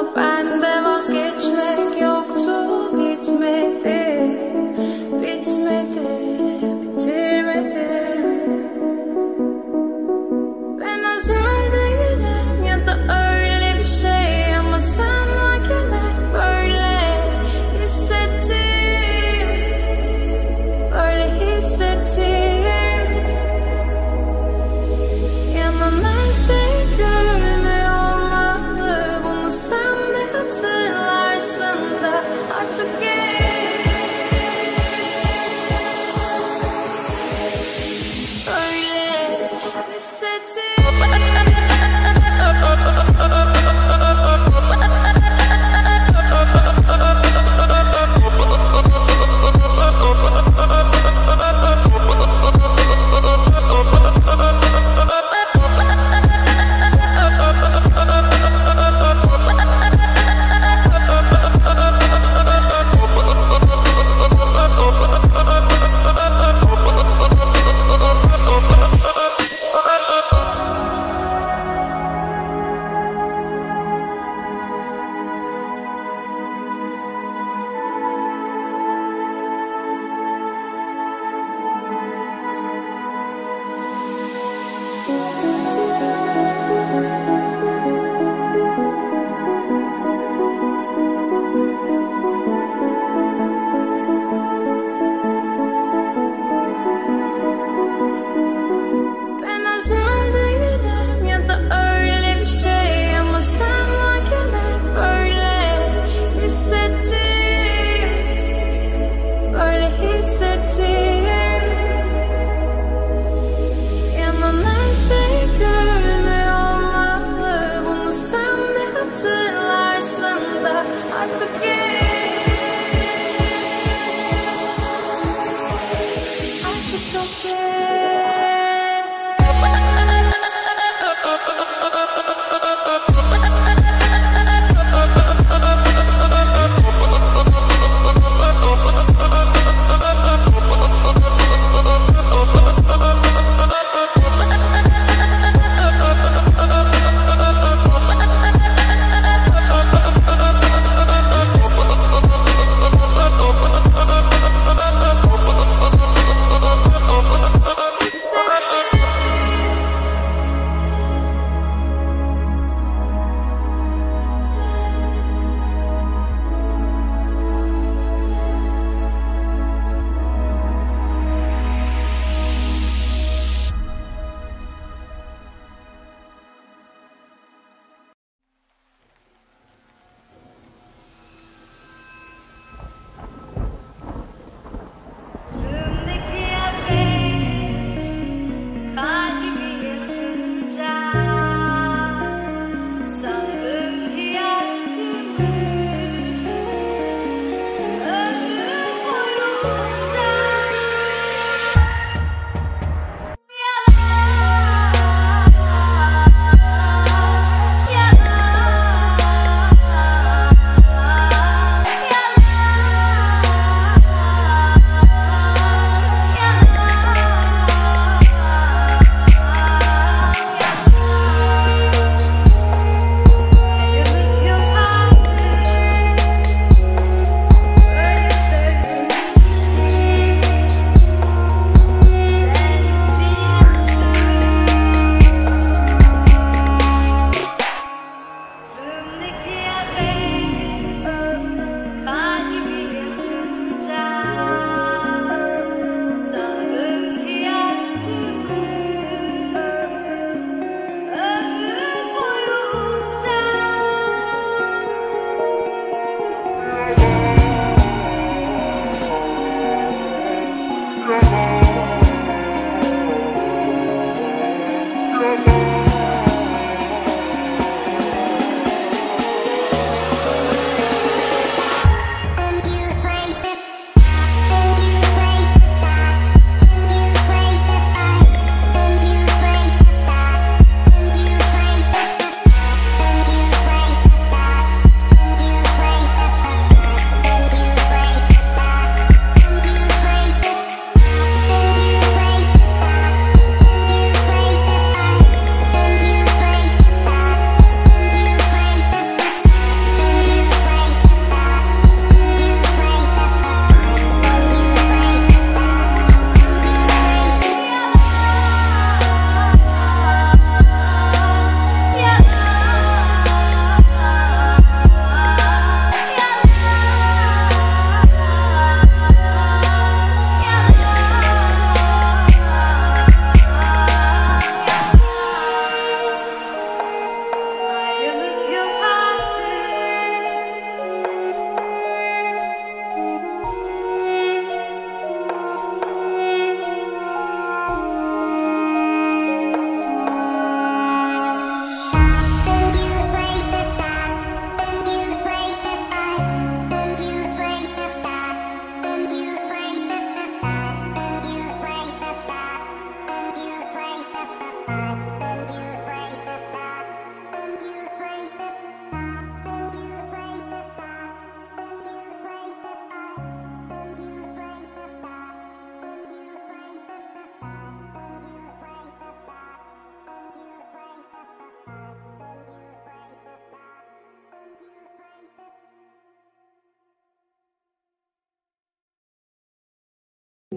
Doldu ama da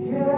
Yeah.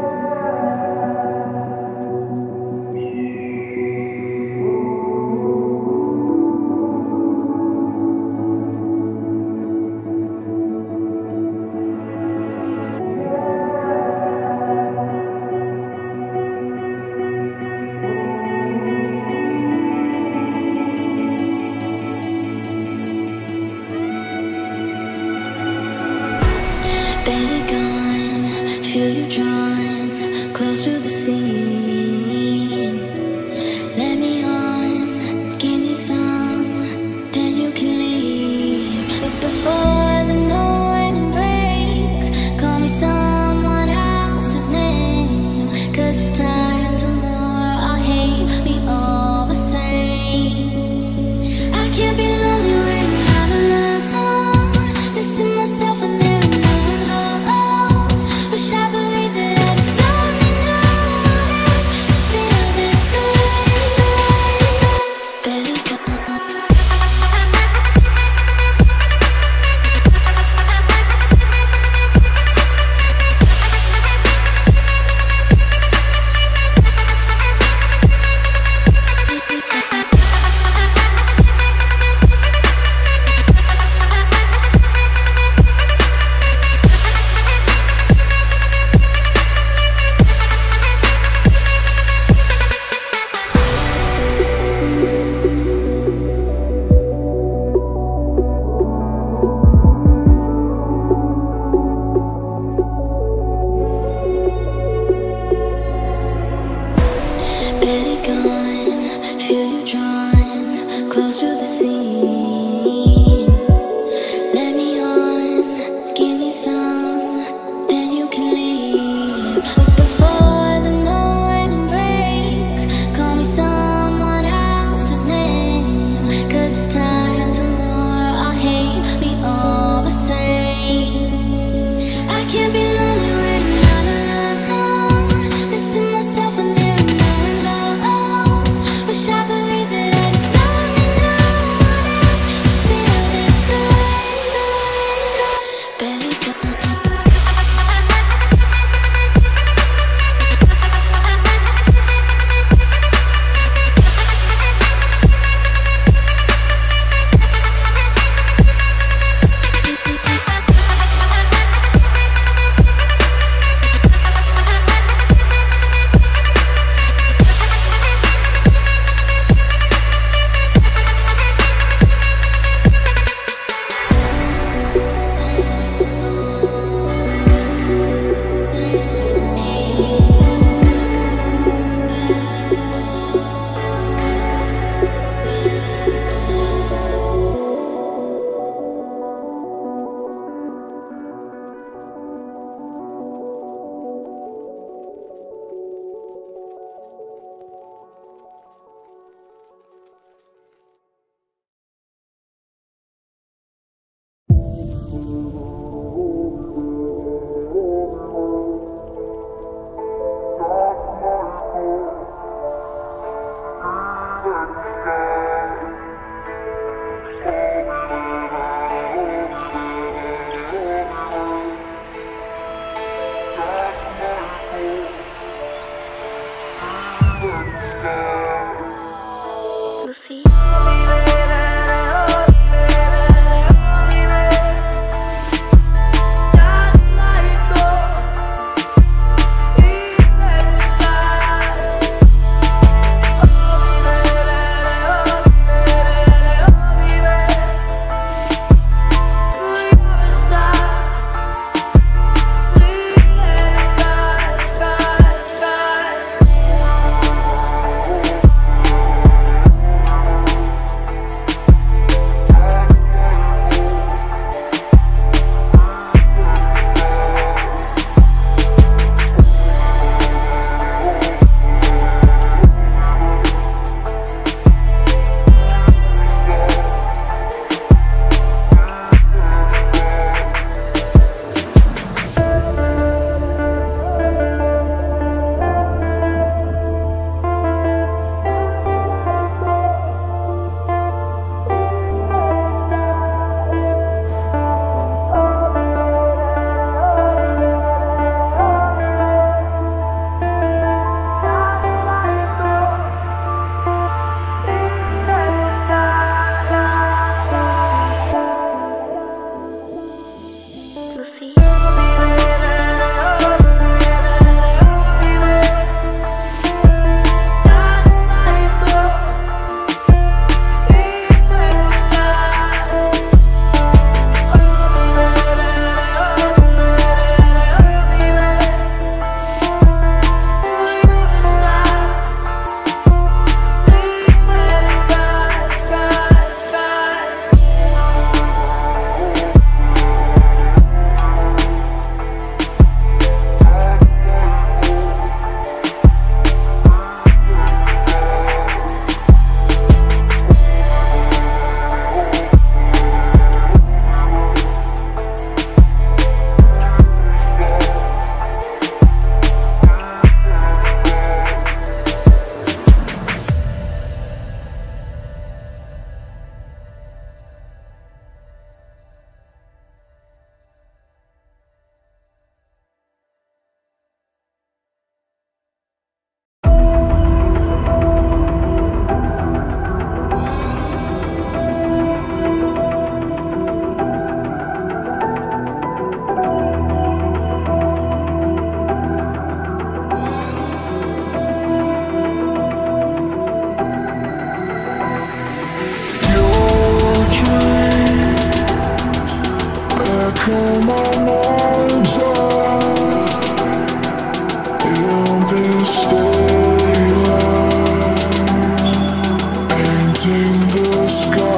Thank to you. In the sky